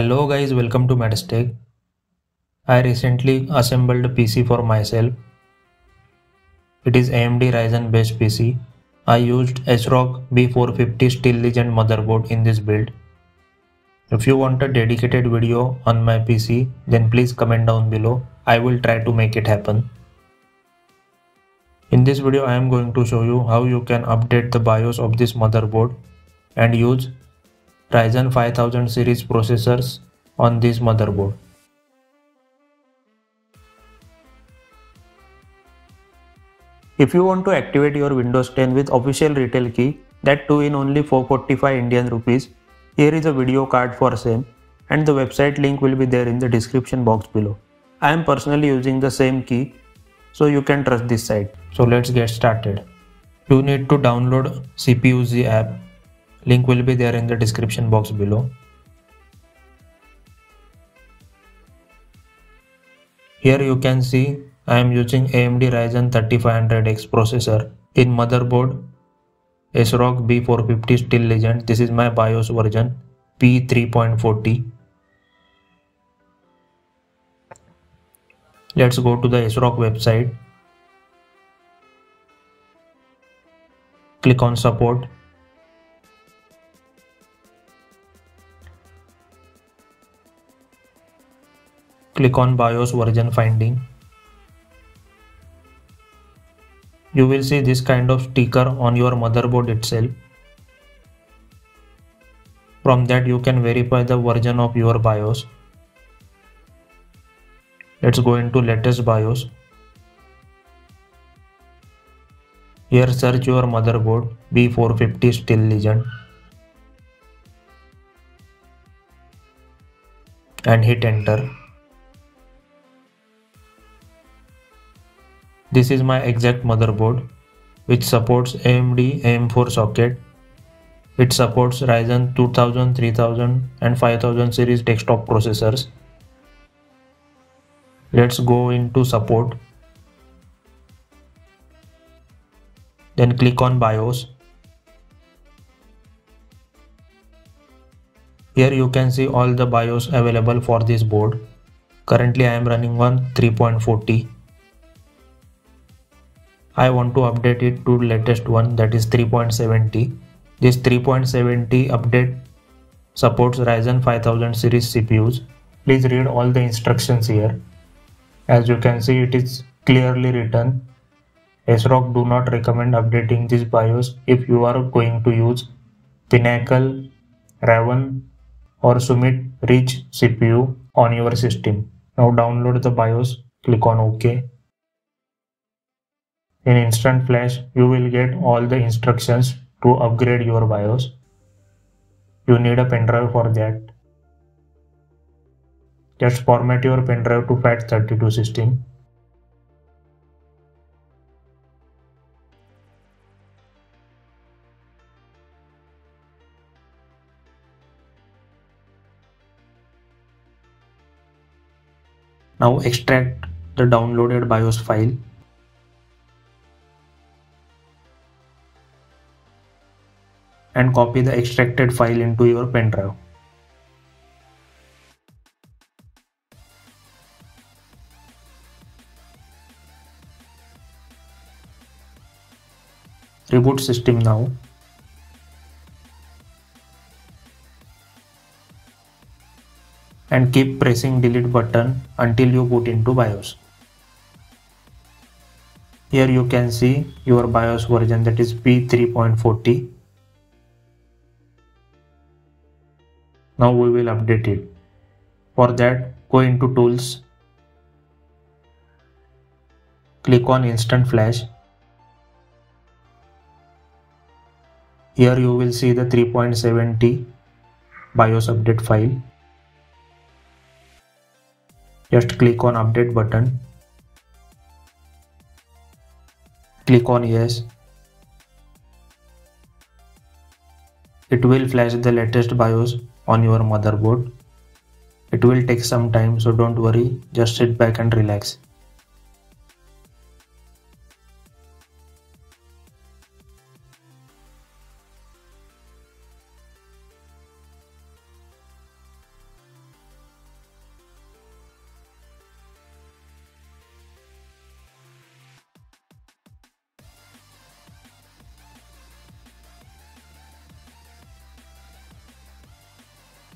Hello guys, welcome to Mads Tech. I recently assembled a PC for myself. It is AMD Ryzen based PC. I used ASRock B450 Steel Legend motherboard in this build. If you want a dedicated video on my PC, then please comment down below. I will try to make it happen. In this video, I am going to show you how you can update the BIOS of this motherboard and use Ryzen 5000 series processors on this motherboard. If you want to activate your Windows 10 with official retail key, that too in only 445 Indian rupees, here is a video card for same and the website link will be there in the description box below. I am personally using the same key so you can trust this site. So let's get started. You need to download CPU-Z app Link will be there in the description box below. Here you can see I am using AMD Ryzen 3500X processor in motherboard ASRock B450 Steel Legend. This is my BIOS version P3.40. Let's go to the ASRock website. Click on support click on BIOS version finding. You will see this kind of sticker on your motherboard itself. From that you can verify the version of your BIOS. Let's go into latest BIOS. Here search your motherboard B450 Steel Legend and hit enter. This is my exact motherboard which supports AMD AM4 socket. It supports Ryzen 2000, 3000 and 5000 series desktop processors. Let's go into support. Then click on BIOS. Here you can see all the BIOS available for this board. Currently I am running one 3.40 I want to update it to the latest one that is 3.70. This 3.70 update supports Ryzen 5000 series CPUs. Please read all the instructions here. As you can see it is clearly written ASRock do not recommend updating this BIOS if you are going to use Pinnacle, Raven or Summit Ridge CPU on your system. Now download the BIOS, click on OK. In Instant Flash, you will get all the instructions to upgrade your BIOS. You need a pen drive for that. Just format your pen drive to FAT32 system. Now extract the downloaded BIOS file and copy the extracted file into your pen drive. Reboot system now. And keep pressing delete button until you boot into BIOS. Here you can see your BIOS version that is P3.40 now we will update it for that go into tools. Click on instant flash. Here you will see the 3.70 BIOS update file. Just click on update button. Click on yes. It will flash the latest BIOS on your motherboard. It will take some time so don't worry, just sit back and relax.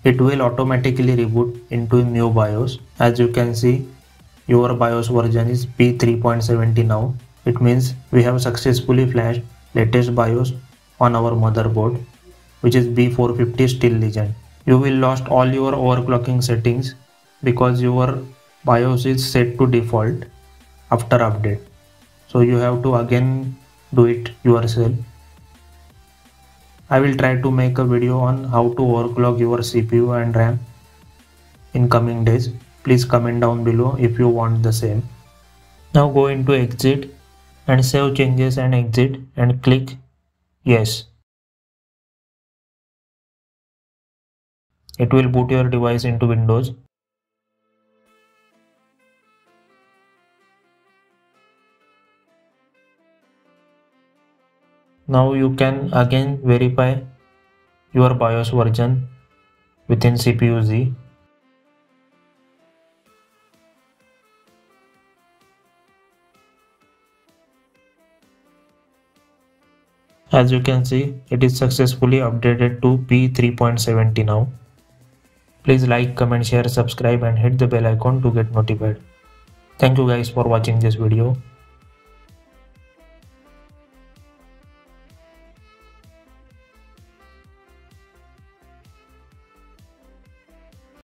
It will automatically reboot into new BIOS. As you can see, your BIOS version is P3.70 now. It means we have successfully flashed latest BIOS on our motherboard, which is B450 Steel Legend. You will lost all your overclocking settings because your BIOS is set to default after update. So you have to again do it yourself I will try to make a video on how to overclock your CPU and RAM in coming days. Please comment down below if you want the same. Now go into exit and save changes and exit and click yes. It will boot your device into Windows. Now you can again verify your BIOS version within CPU-Z. As you can see, it is successfully updated to P3.70 now. Please like, comment, share, subscribe and hit the bell icon to get notified. Thank you guys for watching this video.